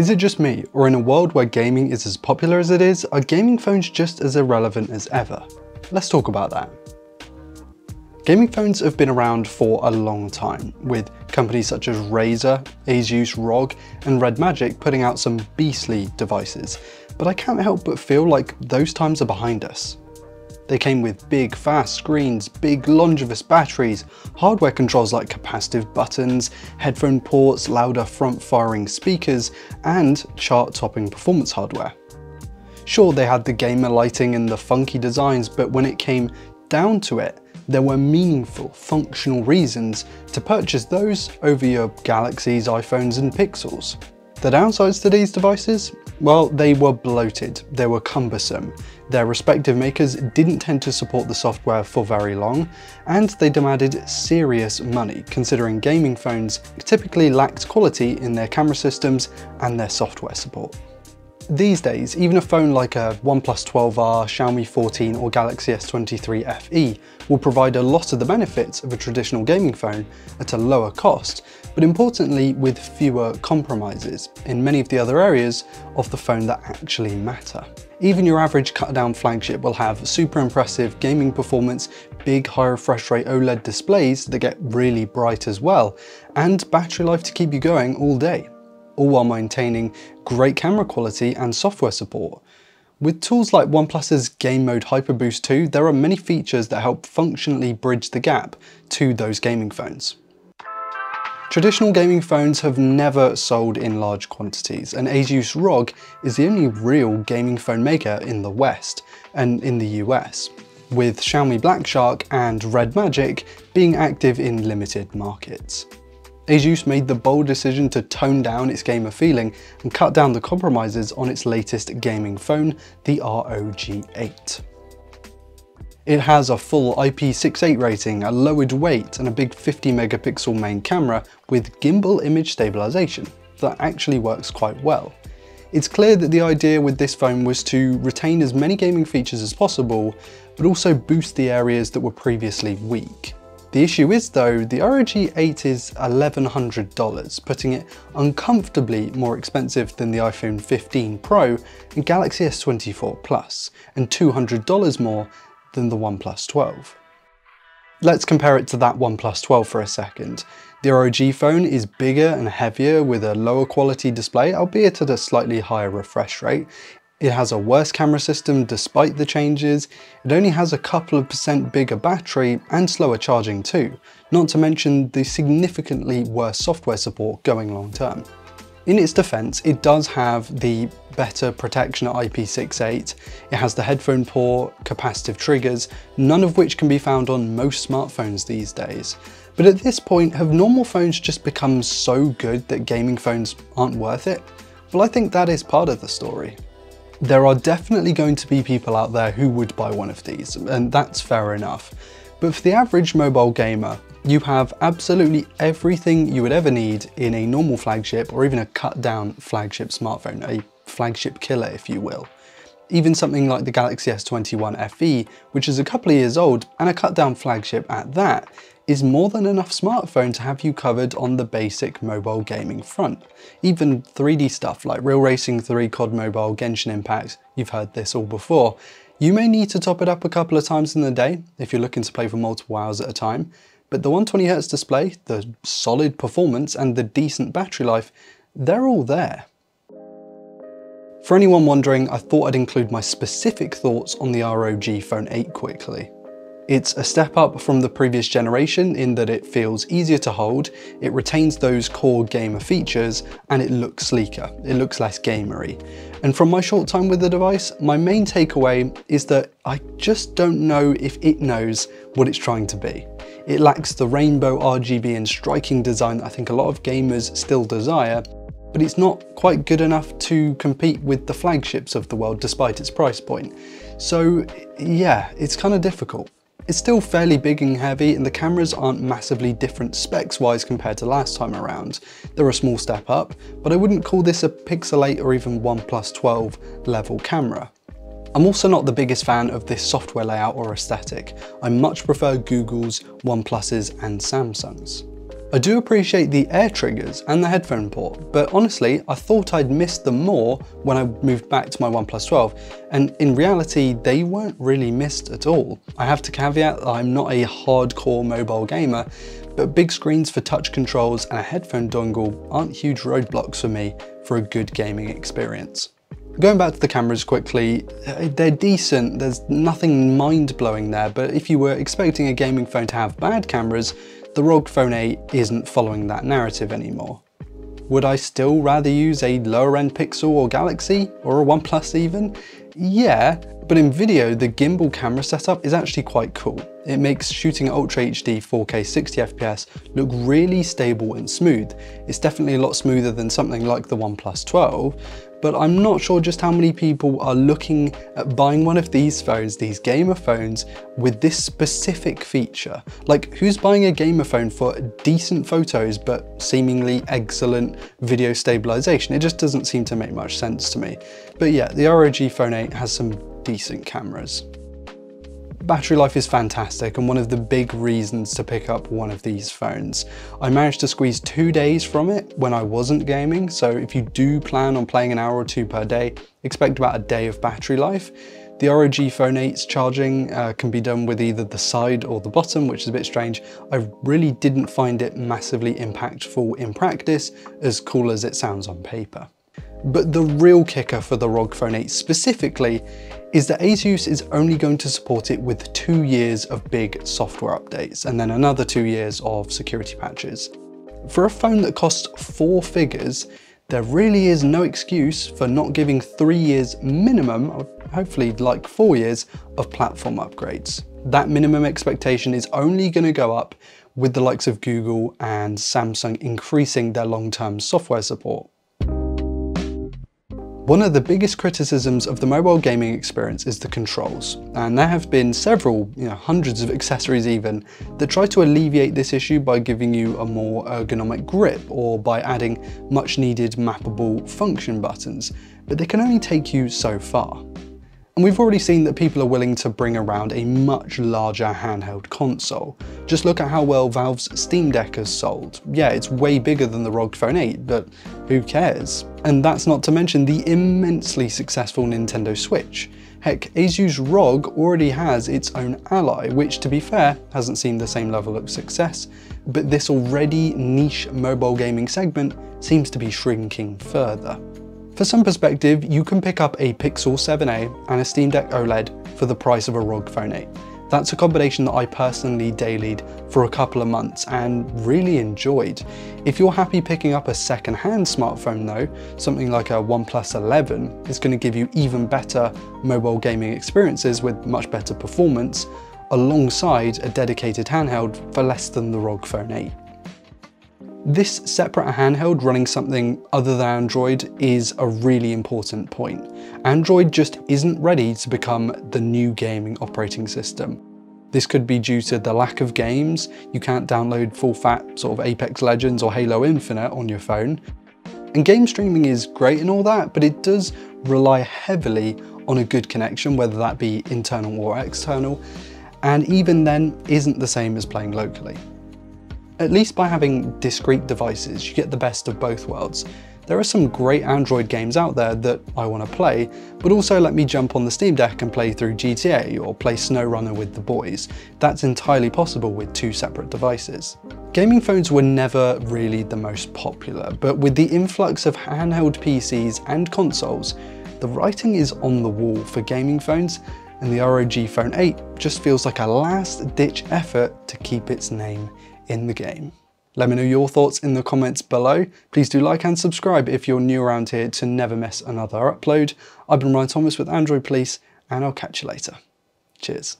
Is it just me, or in a world where gaming is as popular as it is, are gaming phones just as irrelevant as ever? Let's talk about that. Gaming phones have been around for a long time, with companies such as Razer, Asus ROG and Red Magic putting out some beastly devices, but I can't help but feel like those times are behind us. They came with big fast screens, big longevous batteries, hardware controls like capacitive buttons, headphone ports, louder front firing speakers, and chart topping performance hardware. Sure, they had the gamer lighting and the funky designs, but when it came down to it, there were meaningful, functional reasons to purchase those over your Galaxies, iPhones and Pixels. The downsides to these devices? Well, they were bloated, they were cumbersome, their respective makers didn't tend to support the software for very long, and they demanded serious money considering gaming phones typically lacked quality in their camera systems and their software support. These days, even a phone like a OnePlus 12R, Xiaomi 14 or Galaxy S23 FE will provide a lot of the benefits of a traditional gaming phone at a lower cost, but importantly with fewer compromises in many of the other areas of the phone that actually matter. Even your average cut down flagship will have super impressive gaming performance, big high refresh rate OLED displays that get really bright as well, and battery life to keep you going all day all while maintaining great camera quality and software support. With tools like OnePlus's Game Mode HyperBoost 2, there are many features that help functionally bridge the gap to those gaming phones. Traditional gaming phones have never sold in large quantities, and Asus ROG is the only real gaming phone maker in the West and in the US, with Xiaomi Black Shark and Red Magic being active in limited markets. Asus made the bold decision to tone down its gamer feeling and cut down the compromises on its latest gaming phone, the ROG8. It has a full IP68 rating, a lowered weight and a big 50 megapixel main camera with gimbal image stabilization that actually works quite well. It's clear that the idea with this phone was to retain as many gaming features as possible, but also boost the areas that were previously weak. The issue is though, the ROG 8 is $1,100, putting it uncomfortably more expensive than the iPhone 15 Pro and Galaxy S24 Plus, and $200 more than the OnePlus 12. Let's compare it to that OnePlus 12 for a second. The ROG phone is bigger and heavier with a lower quality display, albeit at a slightly higher refresh rate. It has a worse camera system despite the changes, it only has a couple of percent bigger battery and slower charging too, not to mention the significantly worse software support going long term. In its defense, it does have the better protection at IP68, it has the headphone port, capacitive triggers, none of which can be found on most smartphones these days. But at this point, have normal phones just become so good that gaming phones aren't worth it? Well, I think that is part of the story. There are definitely going to be people out there who would buy one of these, and that's fair enough. But for the average mobile gamer, you have absolutely everything you would ever need in a normal flagship or even a cut down flagship smartphone, a flagship killer if you will. Even something like the Galaxy S21 FE, which is a couple of years old and a cut down flagship at that, is more than enough smartphone to have you covered on the basic mobile gaming front. Even 3D stuff like Real Racing 3, COD Mobile, Genshin Impact, you've heard this all before. You may need to top it up a couple of times in the day if you're looking to play for multiple hours at a time, but the 120Hz display, the solid performance and the decent battery life, they're all there. For anyone wondering, I thought I'd include my specific thoughts on the ROG Phone 8 quickly. It's a step up from the previous generation in that it feels easier to hold, it retains those core gamer features, and it looks sleeker. It looks less gamery. And from my short time with the device, my main takeaway is that I just don't know if it knows what it's trying to be. It lacks the rainbow RGB and striking design that I think a lot of gamers still desire, but it's not quite good enough to compete with the flagships of the world despite its price point. So yeah, it's kind of difficult. It's still fairly big and heavy and the cameras aren't massively different specs wise compared to last time around. They're a small step up, but I wouldn't call this a Pixel 8 or even OnePlus 12 level camera. I'm also not the biggest fan of this software layout or aesthetic. I much prefer Google's, OnePlus's and Samsung's. I do appreciate the air triggers and the headphone port, but honestly, I thought I'd missed them more when I moved back to my OnePlus 12, and in reality, they weren't really missed at all. I have to caveat that I'm not a hardcore mobile gamer, but big screens for touch controls and a headphone dongle aren't huge roadblocks for me for a good gaming experience. Going back to the cameras quickly, uh, they're decent, there's nothing mind-blowing there, but if you were expecting a gaming phone to have bad cameras, the ROG Phone 8 isn't following that narrative anymore. Would I still rather use a lower end Pixel or Galaxy, or a OnePlus even? Yeah, but in video, the gimbal camera setup is actually quite cool. It makes shooting Ultra HD 4K 60fps look really stable and smooth. It's definitely a lot smoother than something like the OnePlus 12, but I'm not sure just how many people are looking at buying one of these phones, these gamer phones, with this specific feature. Like, who's buying a gamer phone for decent photos, but seemingly excellent video stabilization? It just doesn't seem to make much sense to me. But yeah, the ROG Phone 8 has some decent cameras. Battery life is fantastic and one of the big reasons to pick up one of these phones. I managed to squeeze two days from it when I wasn't gaming, so if you do plan on playing an hour or two per day, expect about a day of battery life. The ROG Phone 8's charging uh, can be done with either the side or the bottom, which is a bit strange. I really didn't find it massively impactful in practice, as cool as it sounds on paper. But the real kicker for the ROG Phone 8 specifically is that ASUS is only going to support it with two years of big software updates and then another two years of security patches. For a phone that costs four figures, there really is no excuse for not giving three years minimum, hopefully like four years, of platform upgrades. That minimum expectation is only going to go up with the likes of Google and Samsung increasing their long-term software support. One of the biggest criticisms of the mobile gaming experience is the controls, and there have been several, you know, hundreds of accessories even, that try to alleviate this issue by giving you a more ergonomic grip or by adding much needed mappable function buttons, but they can only take you so far. And we've already seen that people are willing to bring around a much larger handheld console. Just look at how well Valve's Steam Deck has sold. Yeah, it's way bigger than the ROG Phone 8, but who cares? And that's not to mention the immensely successful Nintendo Switch. Heck, Asus ROG already has its own Ally, which to be fair, hasn't seen the same level of success, but this already niche mobile gaming segment seems to be shrinking further. For some perspective, you can pick up a Pixel 7a and a Steam Deck OLED for the price of a ROG Phone 8. That's a combination that I personally dailied for a couple of months and really enjoyed. If you're happy picking up a second-hand smartphone though, something like a OnePlus 11 is going to give you even better mobile gaming experiences with much better performance alongside a dedicated handheld for less than the ROG Phone 8. This separate handheld running something other than Android is a really important point. Android just isn't ready to become the new gaming operating system. This could be due to the lack of games, you can't download full-fat sort of Apex Legends or Halo Infinite on your phone. And game streaming is great and all that, but it does rely heavily on a good connection, whether that be internal or external, and even then isn't the same as playing locally. At least by having discrete devices, you get the best of both worlds. There are some great Android games out there that I want to play, but also let me jump on the Steam Deck and play through GTA or play SnowRunner with the boys. That's entirely possible with two separate devices. Gaming phones were never really the most popular, but with the influx of handheld PCs and consoles, the writing is on the wall for gaming phones and the ROG Phone 8 just feels like a last ditch effort to keep its name in the game. Let me know your thoughts in the comments below. Please do like and subscribe if you're new around here to never miss another upload. I've been Ryan Thomas with Android Police and I'll catch you later. Cheers.